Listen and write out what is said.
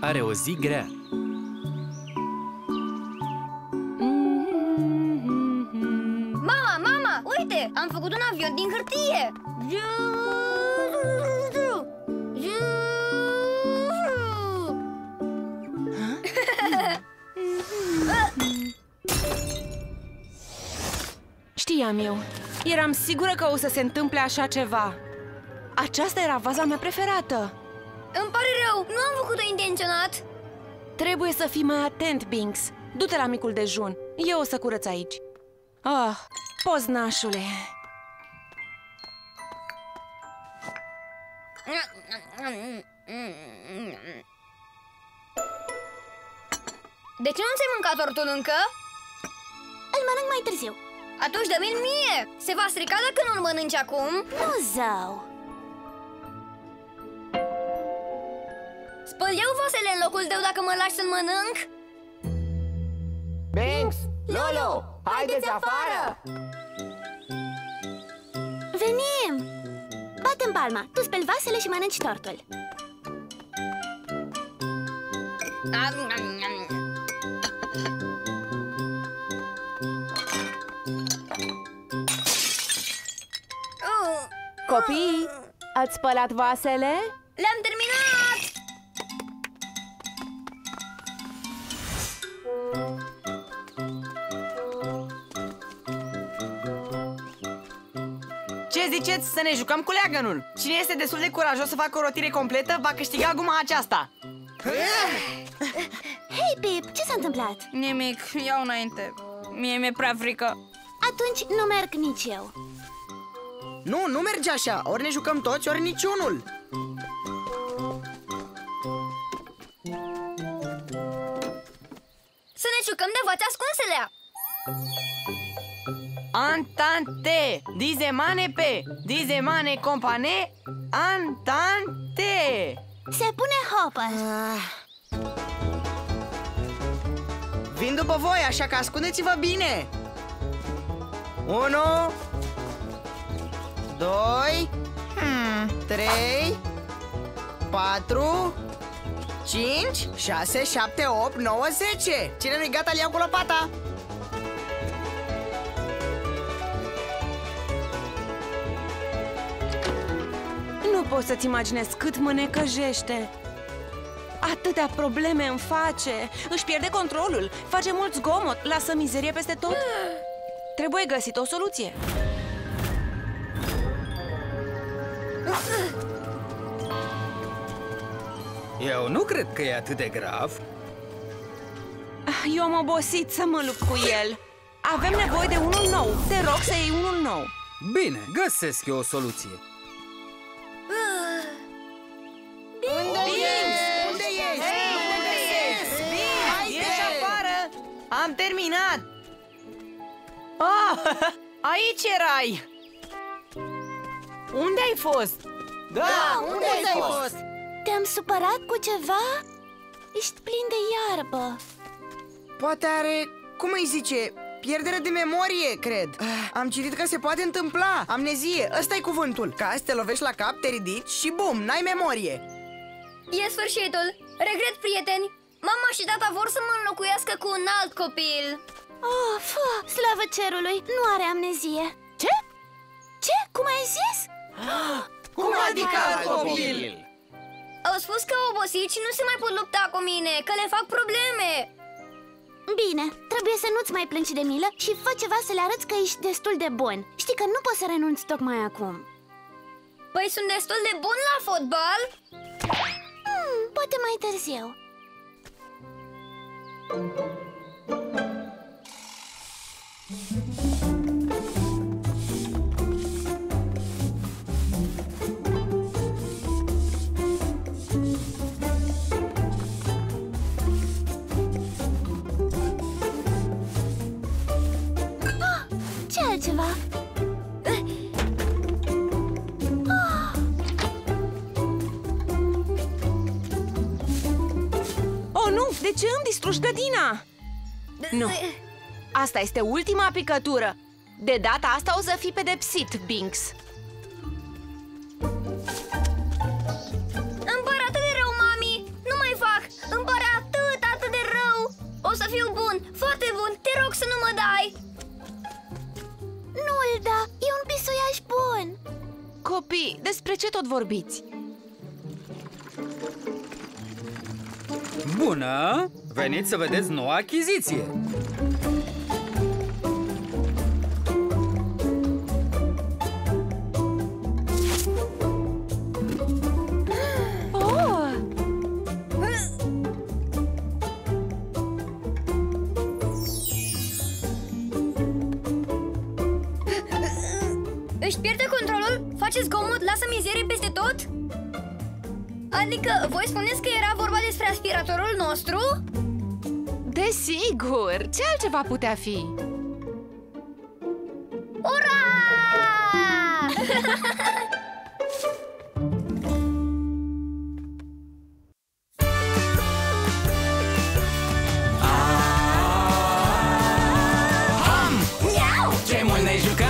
Binks are o zi grea. Mama, mama, uite! Am făcut un avion din hârtie! Știam eu. Eram sigură că o să se întâmple așa ceva. Aceasta era vaza mea preferată. Îmi pare rău, nu am făcut-o intenționat! Trebuie să fii mai atent, Binks. Du-te la micul dejun. Eu o să curăț aici. Ah, poznașule. De ce nu ți-ai mâncat tortul încă? Îl mănânc mai târziu Atunci dă-mi mie! Se va strica dacă nu-l mănânci acum Nu zău Spăl eu vasele în locul tău dacă mă lași să-l mănânc? Banks! Lolo! Haideți afară! Venim! Bate-mi palma, tu speli vasele și mănânci tortul Am, am, am. Uh, Copii, ați spălat vasele? Le-am terminat! Ziceți să ne jucăm cu leagănul? Cine este destul de curajos să facă o rotire completă va câștiga guma aceasta Hei, Pip, ce s-a întâmplat? Nimic, iau înainte Mie mi-e prea frică Atunci nu merg nici eu Nu, nu merge așa, ori ne jucăm toți, ori niciunul Să ne jucăm de vați ascunselea! Antante, dizemane pe, dizemane compane, antante. Se pune Hopper Vin după voi, așa că ascundeți-vă bine. Unu Doi Trei Patru Cinci Șase, șapte, opt, nouă, zece. Cine nu-i gata, le iau cu lopata Nu poți să-ți imaginezi cât mă necăjește. Atâtea probleme îmi face. Își pierde controlul, face mult zgomot, lasă mizerie peste tot. Trebuie găsit o soluție. Eu nu cred că e atât de grav. Eu am obosit să mă lupt cu el. Avem nevoie de unul nou. Te rog să iei unul nou. Bine, găsesc eu o soluție. Am terminat! Ah, aici erai! Unde ai fost? Da, unde ai fost? Te-am supărat cu ceva? Ești plin de iarbă Poate are, cum îi zice, pierdere de memorie, cred Ah, Am citit că se poate întâmpla, amnezie, ăsta e cuvântul Ca să te lovești la cap, te ridici și bum, n-ai memorie E sfârșitul! Regret, prieteni! Mama și tata vor să mă înlocuiască cu un alt copil Oh, fă, slavă cerului, nu are amnezie Ce? Ce? Cum ai zis? Cum adică alt copil? Au spus că au obosit și nu se mai pot lupta cu mine, că le fac probleme Bine, trebuie să nu-ți mai plângi de milă și fă ceva să le arăți că ești destul de bun Știi că nu poți să renunți tocmai acum Păi sunt destul de bun la fotbal hmm, Poate mai târziu Ah, Ce ce îmi distrugi grădina? Nu, asta este ultima picătură. De data asta o să fii pedepsit, Binks. Îmi pare atât de rău, mami. Nu mai fac, îmi pare atât, atât de rău. O să fiu bun, foarte bun, te rog să nu mă dai. Nu-l da, e un pisoiaș bun. Copii, despre ce tot vorbiți? Bună! Veniți să vedeți noua achiziție! Oh! Își pierde controlul? Face zgomot? Lasă mizerie peste tot? Adică, voi spuneți că era vorba despre aspiratorul nostru? Desigur! Ce altceva putea fi? Ura! Ham! Miau! Ce mult ne jucăm!